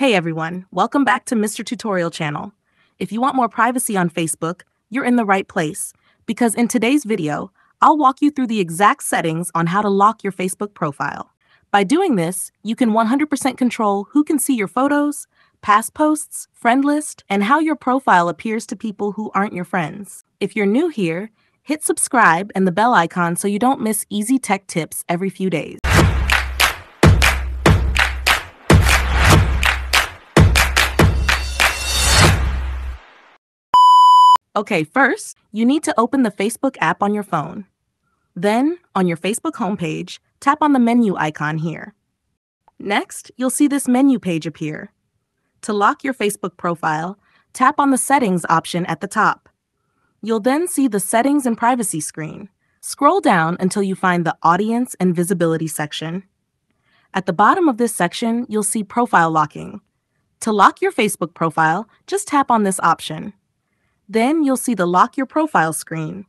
Hey everyone, welcome back to Mistertutorial channel. If you want more privacy on Facebook, you're in the right place because in today's video, I'll walk you through the exact settings on how to lock your Facebook profile. By doing this, you can 100% control who can see your photos, past posts, friend list, and how your profile appears to people who aren't your friends. If you're new here, hit subscribe and the bell icon so you don't miss easy tech tips every few days. Okay, first, you need to open the Facebook app on your phone. Then, on your Facebook homepage, tap on the menu icon here. Next, you'll see this menu page appear. To lock your Facebook profile, tap on the Settings option at the top. You'll then see the Settings and Privacy screen. Scroll down until you find the Audience and Visibility section. At the bottom of this section, you'll see Profile Locking. To lock your Facebook profile, just tap on this option. Then you'll see the Lock Your Profile screen.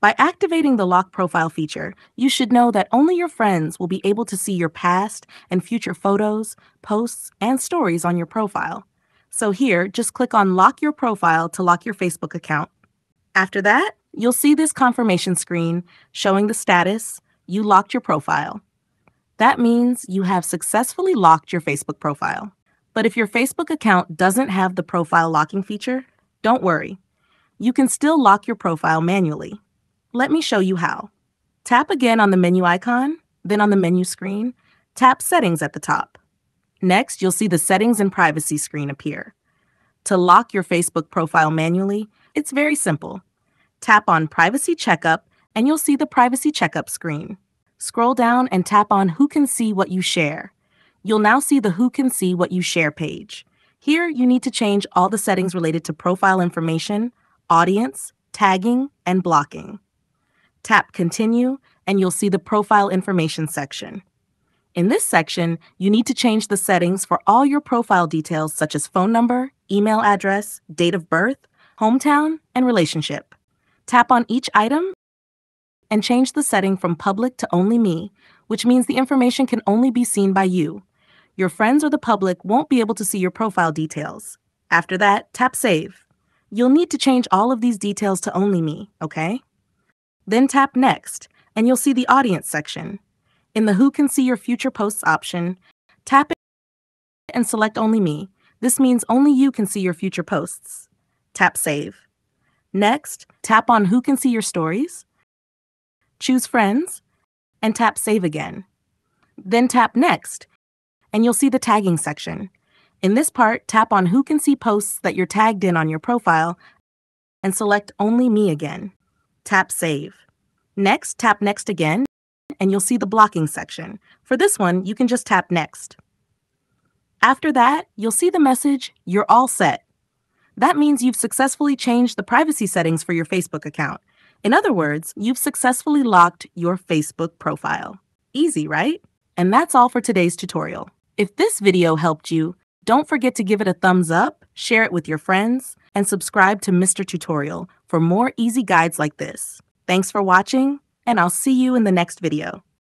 By activating the Lock Profile feature, you should know that only your friends will be able to see your past and future photos, posts, and stories on your profile. So here, just click on Lock Your Profile to lock your Facebook account. After that, you'll see this confirmation screen showing the status you locked your profile. That means you have successfully locked your Facebook profile. But if your Facebook account doesn't have the profile locking feature, don't worry you can still lock your profile manually. Let me show you how. Tap again on the menu icon, then on the menu screen, tap Settings at the top. Next, you'll see the Settings and Privacy screen appear. To lock your Facebook profile manually, it's very simple. Tap on Privacy Checkup and you'll see the Privacy Checkup screen. Scroll down and tap on Who Can See What You Share. You'll now see the Who Can See What You Share page. Here, you need to change all the settings related to profile information, Audience, Tagging, and Blocking. Tap Continue, and you'll see the Profile Information section. In this section, you need to change the settings for all your profile details such as phone number, email address, date of birth, hometown, and relationship. Tap on each item and change the setting from public to only me, which means the information can only be seen by you. Your friends or the public won't be able to see your profile details. After that, tap Save. You'll need to change all of these details to only me, okay? Then tap Next, and you'll see the Audience section. In the Who Can See Your Future Posts option, tap it and select Only Me. This means only you can see your future posts. Tap Save. Next, tap on Who Can See Your Stories, choose Friends, and tap Save again. Then tap Next, and you'll see the tagging section. In this part, tap on Who Can See Posts that you're tagged in on your profile and select Only Me again. Tap Save. Next, tap Next again, and you'll see the blocking section. For this one, you can just tap Next. After that, you'll see the message, You're all set. That means you've successfully changed the privacy settings for your Facebook account. In other words, you've successfully locked your Facebook profile. Easy, right? And that's all for today's tutorial. If this video helped you, don't forget to give it a thumbs up, share it with your friends, and subscribe to Mistertutorial for more easy guides like this. Thanks for watching, and I'll see you in the next video.